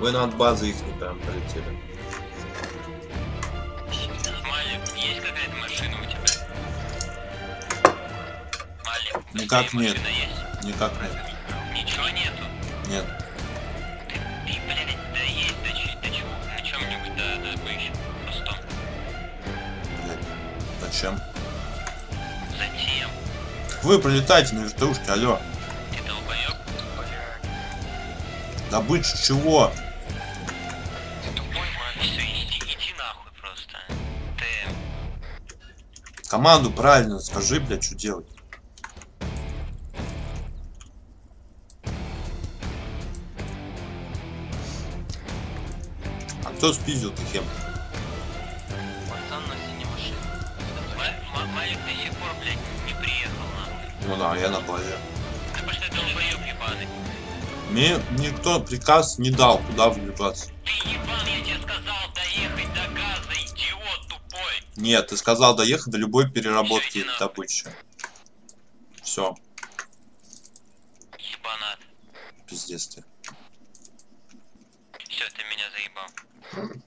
Вы над базой их не прям полетели. Малик, есть какая-то машина у тебя? Малик, Никак нет. есть? Никак нет. Ничего нету. Нет. Ты, ты, блядь, да есть, да, да чего, на чем-нибудь, да, да, поищи. Просто. Блядь. Зачем? Затем. Вы пролетайте на вертушке, алло. Ты долбоёб? Добычу чего? Нахуй просто. Ты... Команду правильно скажи, блядь, что делать. А кто спиздил ты хем? Пацан на синей машине. Ма- Ма- Малик до сих пор, блядь, не приехал, нахуй. Ну да, я на базе. Что ты долбоёб ебаный. Мне никто приказ не дал, куда вливаться. Ты ебан, я тебе сказал Нет, ты сказал доехать до любой переработки нахуй. добычи. Все, Ебанат. пиздец ты. Все, ты меня заебал.